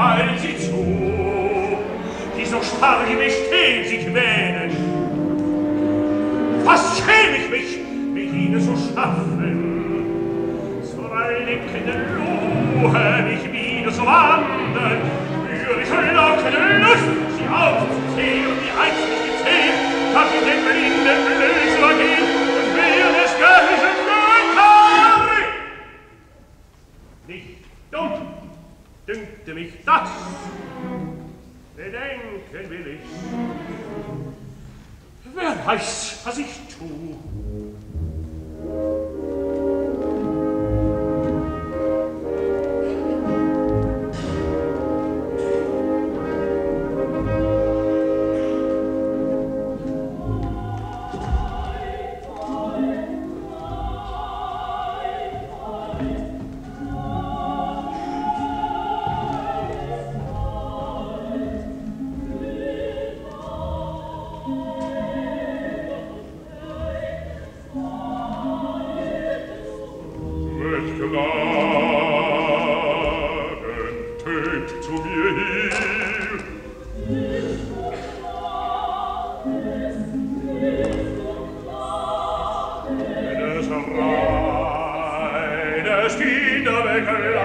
all sie zu, die so stark bestehen sich wähnen. Was schäm ich mich, mit ihnen zu schaffen, so erleckenden Ruhe mich wieder zu wandern, für die lockende Lust, sie aufzuziehen und die einzige Zehn, dass ich den blinden weiß, was ich tu. klagen, tönt zu mir hier. Nicht so klagen, nicht so klagen,